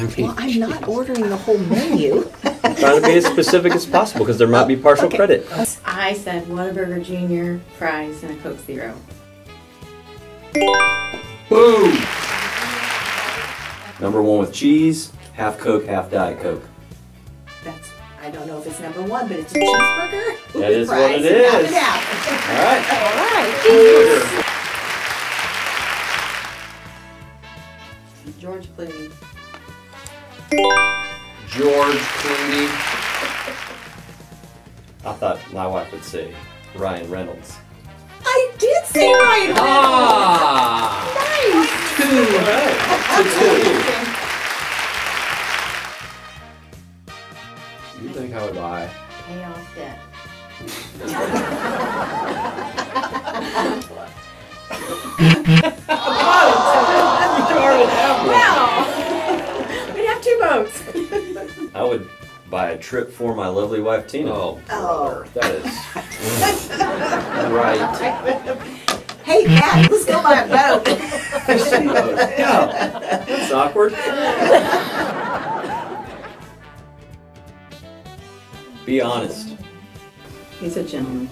I mean, Well, I'm not ordering the whole menu. Trying to be as specific as possible because there might be partial Okay. credit. I said Whataburger Junior, fries, and a Coke Zero. boom. Number one with cheese, half Coke, half Diet Coke. That's, I don't know if it's number one, but it's a cheeseburger. That with is what fries and half and half. All right. All right. George George Clooney. I thought my wife would say Ryan Reynolds. I did say Ryan Reynolds. Ah. Nice. Two, two. You think I would lie? Pay off debt. Wow. I would buy a trip for my lovely wife Tina. Oh, Oh. that is right. Hey, Pat, let's go buy a boat. Yeah. That's awkward. Be honest. He's a gentleman.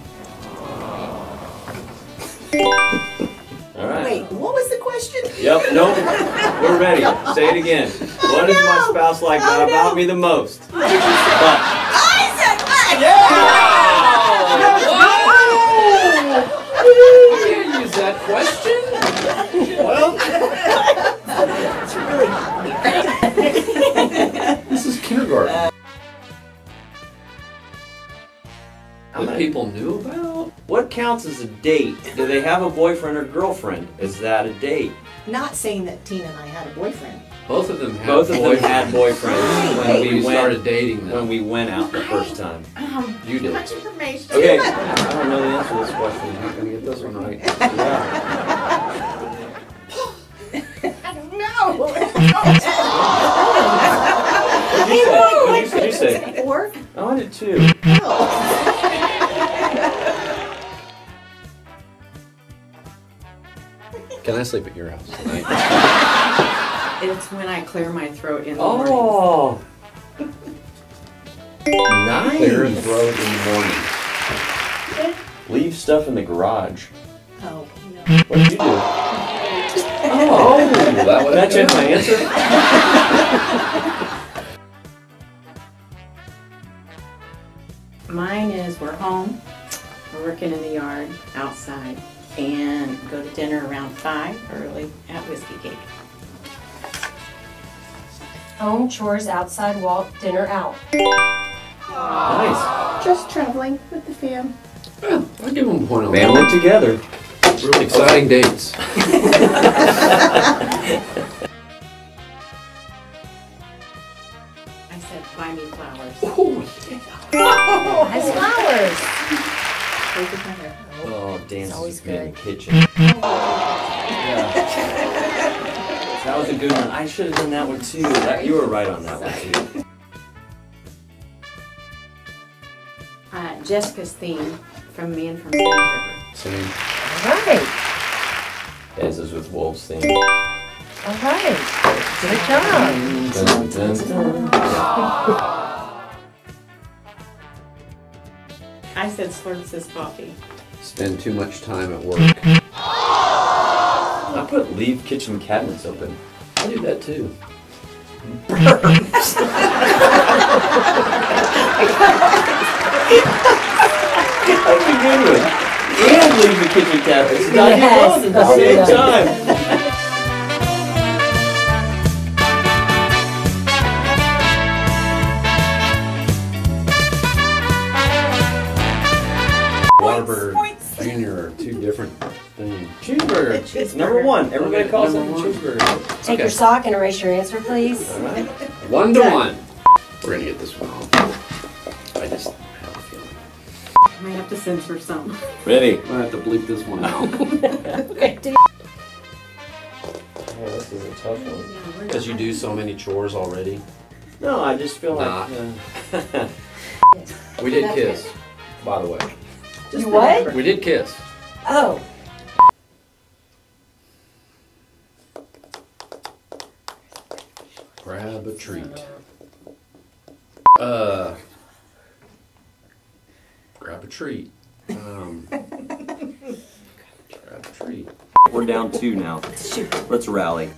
All right. Wait, what was the question? Yep. Nope. We're ready. Say it again. What is my no. spouse like Oh, about no. me the most? But I said what? You can't use that question. What counts as a date? Do they have a boyfriend or girlfriend? Is that a date? Not saying that Tina and I had a boyfriend. Both of them had. Both of them boyfriends had boyfriends when when we we started went dating them. when we went out the first time. Um, You too did. much information. Okay. I don't know the answer to this question. You're not gonna get this one right. Yeah. I don't know. What'd you say? What'd you say? Four? Oh, I did too. Oh. Can I sleep at your house tonight? It's when I clear my throat in the morning. Oh. Nice. Clear and throat in the morning. Leave stuff in the garage. Oh, no. What did you do? Oh, that would Did that change my answer? Mine is we're home, we're working in the yard, outside, and go to dinner around five early at Whiskey Cake. Home, chores, outside, walk, dinner, out. Nice. Just traveling with the fam. Well, I'll give them a point on Family together. Really exciting dates. I said, buy me flowers. Nice flowers. Oh, dance always is good in the kitchen. Yeah. That was a good one. I should have done that one too. That, you were right on that one too. Uh, Jessica's theme from Me and from Stony River. Same. All right. Dances with Wolves theme. All right. Good job. Dun, dun, dun. I said Slurps is coffee. Spend too much time at work. I put leave kitchen cabinets open. I do that too. That's a good one. And leave the kitchen cabinets. Not Yes. both at the same time. Cheeseburger. Cheeseburger. Number one. Everybody Okay, calls it a cheeseburger. Take your sock and erase your answer, please. All right. One to one. We're gonna get this one off. I just have a feeling. I might have to censor some. Ready. I have to bleep this one out. Oh, this is a tough one. Because you do so many chores already. No, I just feel Nah. like. Uh, We did kiss, by the way. Just You what? remember. We did kiss. Oh. Grab a treat. Uh, grab a treat. Um, grab a treat. We're down two now. Let's rally.